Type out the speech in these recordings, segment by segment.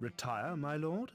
Retire, my lord?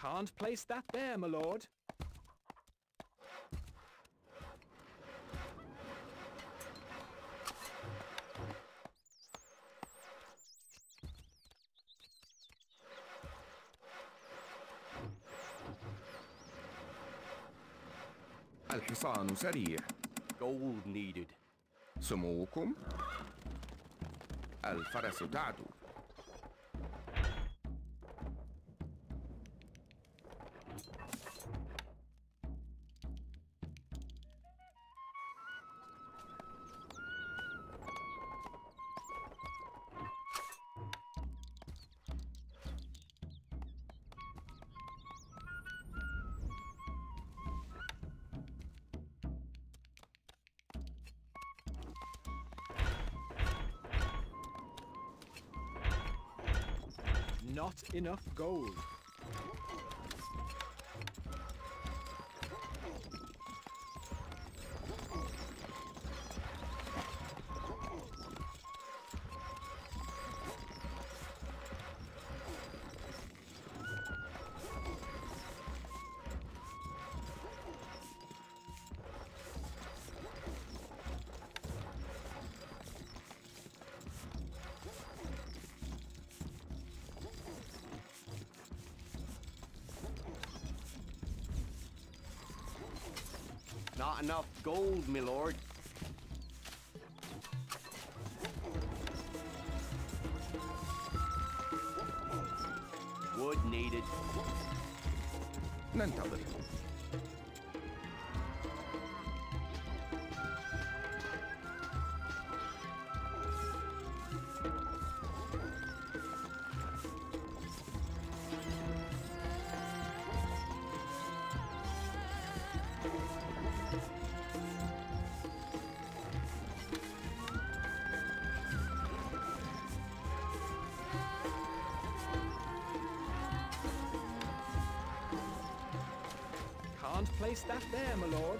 Can't place that there, my lord. الحصان سريع Gold needed. سموكم الفرس تعدو Not enough gold. enough gold, my lord. Wood needed. None place that there, my lord.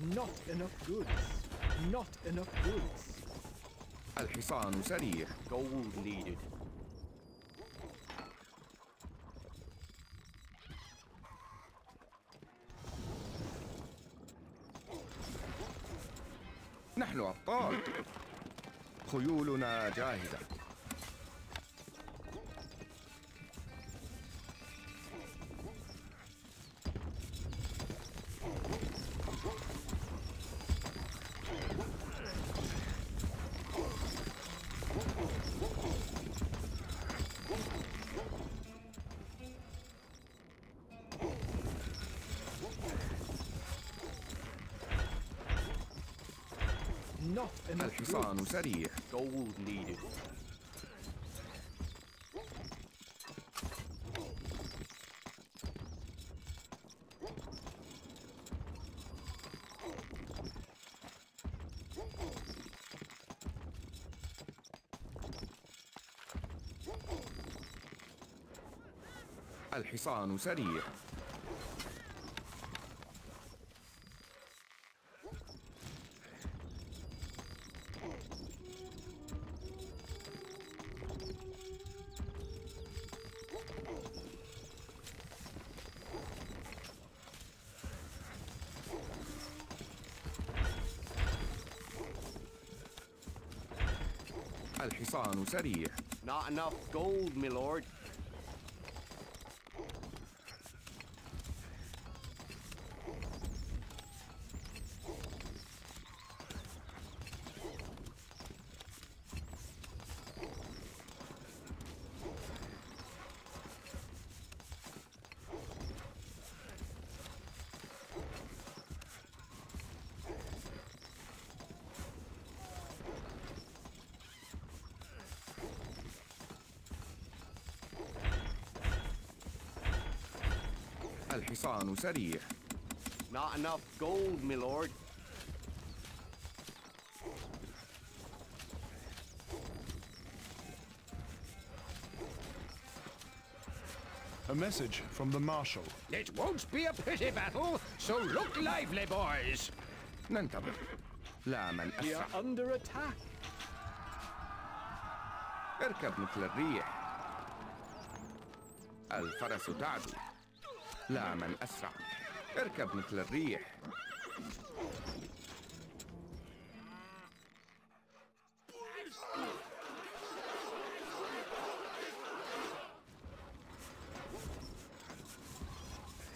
Not enough goods. Not enough goods. الحصان سريع Gold needed. نحن أبطال خيولنا جاهزة الحصان. سريع Gold needed. الحصان سريع الحصان سريع Not enough gold, my lord. الحصان سريع Not enough gold, my lord. A message from the Marshal. It won't be a pretty battle, so look lively, boys. ننتظر لا من We أسرع are under attack. اركب مثل الريح الفرس تعدو لا من أسرع اركب مثل الريح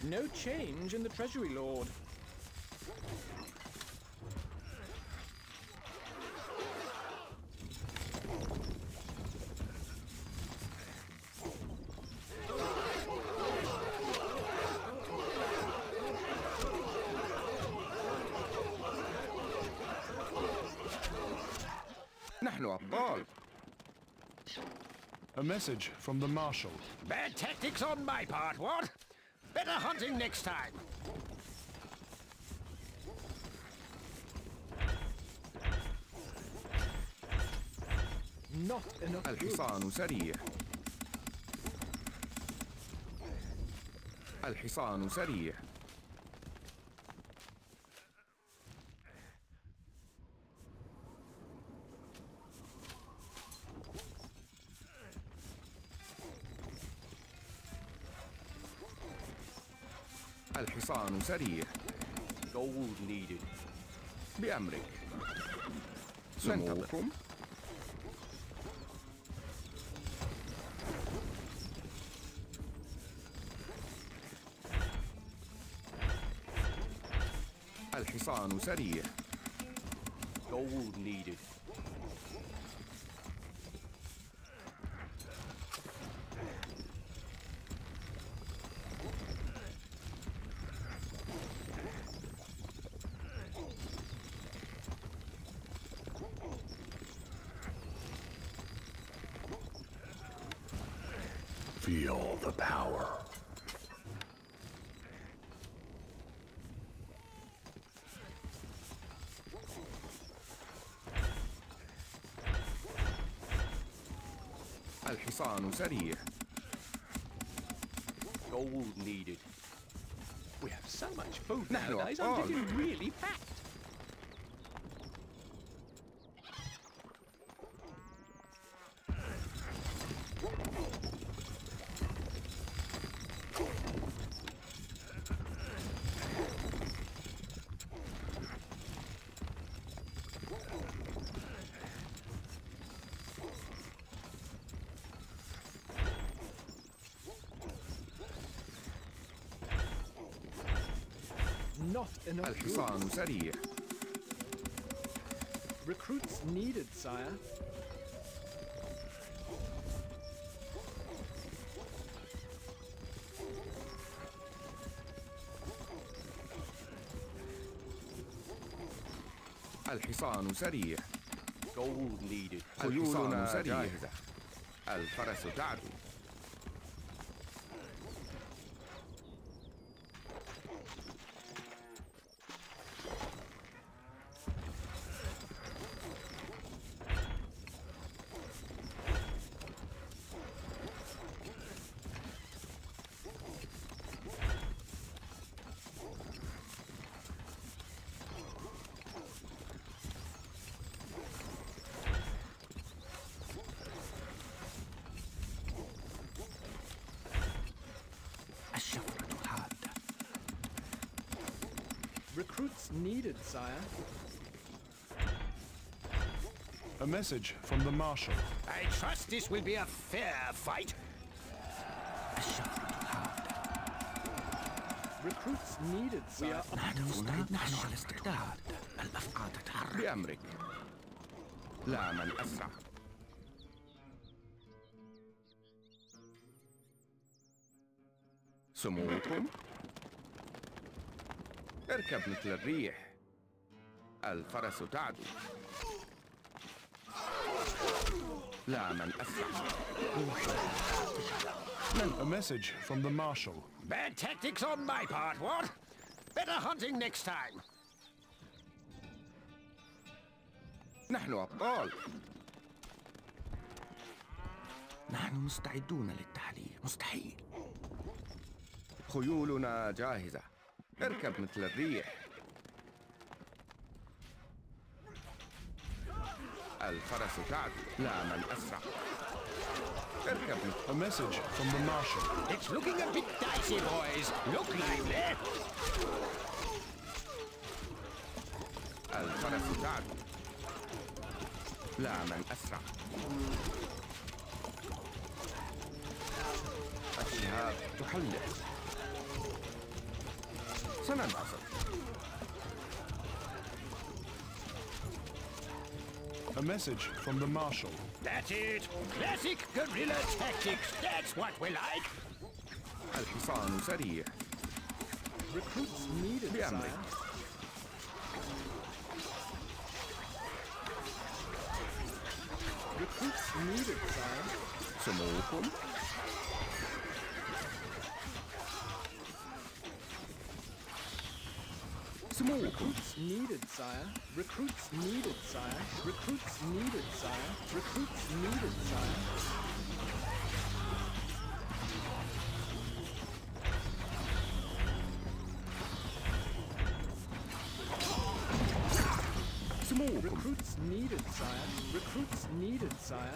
No change in the Treasury Lord. نحن أبطال A message from the Marshal. Bad tactics on my part, what? Better hunting next time. Not enough goods. الحصان سريع الحصان سريع الحصان سريع. Gold needed. بأمرك. سموكم. الحصان سريع. Gold needed. feel the power. Al-Hisan Sarir. Gold needed. We have so much food nowadays, I'm getting really packed. Not enough الحصان goods. سريع Recruits needed, sire. الحصان سريع Gold needed. خيولنا سريع. جاهزة الفرس تعدو Recruits needed, sire. A message from the Marshal. I trust this will be a fair fight. الشفرة حادة Recruits needed, sire. نحن مستعد نحن على استعداد الأفعال تتحرك بأمرك لا من أسرع سموكم اركب مثل الريح. الفرس تعدو. لا من أسرع. A message from the Marshal. Bad tactics on my part, what? Better hunting next time. نحن أبطال. نحن مستعدون للتحليل. مستحيل. خيولنا جاهزة. اركب مثل الريح الفرس تعدو لا من أسرع اركب مثل A message from the Marshal. It's looking a bit dicey, boys. Look lively. الفرس تعدو لا من أسرع الشهاب تحلق A message from the Marshal. That's it! Classic guerrilla tactics! That's what we like! Alfonso Recruits needed, Family. Recruits needed, Some. Some more recruits needed, sire. Recruits needed, sire. Recruits needed, sire. Recruits needed, sire. Recruits needed, sire. Recruits needed, sire.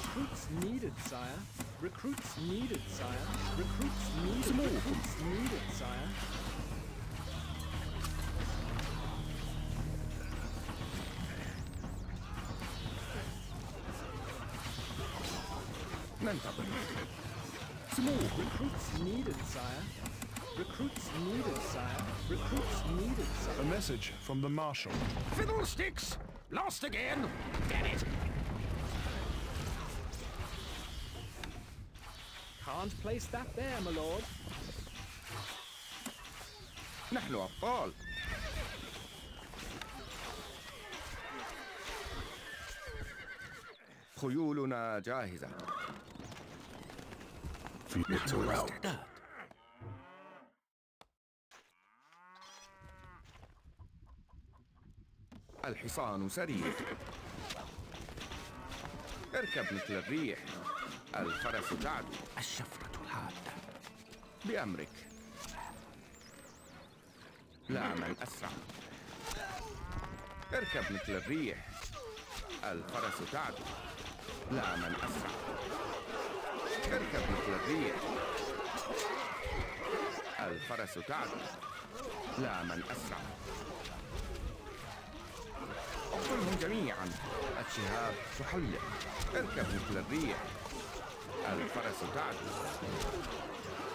Recruits needed, sire. Recruits needed, sire. Recruits needed, sire. recruits needed, sire. ننتظر سموكم Recruits needed, sire. Recruits needed, sire. Recruits needed, A sire. message from the Marshal. Fiddlesticks. Lost again. Damn it. Can't place that there, my lord. نحن أبطال خيولنا جاهزة على Ralph. استعداد الحصان سريع. اركب مثل الريح. الفرس تعدو الشفرة حادة بأمرك. لا من أسرع. اركب مثل الريح. الفرس تعدو لا من أسرع. اركب مثل الريح الفرس تعدو لا من أسرع. اقتلهم جميعا. الشهاب تحلق اركب مثل الريح الفرس تعدو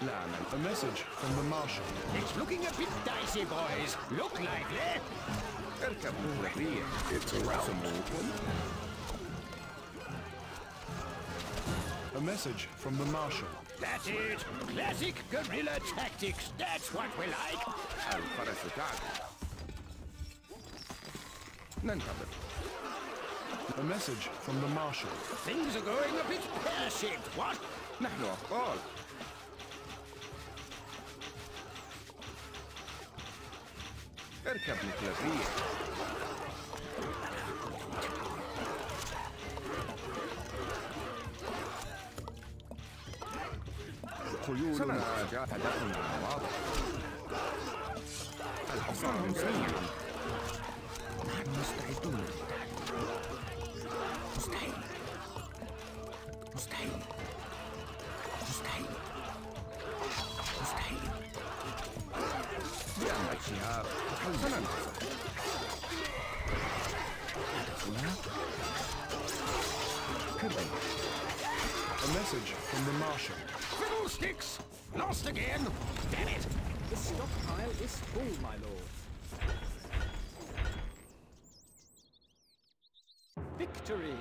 لا من A message from the Marshal. It's looking a bit dicey, boys. Look lively. اركب مثل الريح سموكم A message from the Marshal. That's it. Classic guerrilla tactics. That's what we like. الفرس تعدو ننتظر A message from the Marshal. Things are going a bit pear-shaped, what? نحن أبطال اركب مثل A message from the Marshal. Fiddlesticks! Lost again! Damn it! The stockpile is full, my lord. Victory!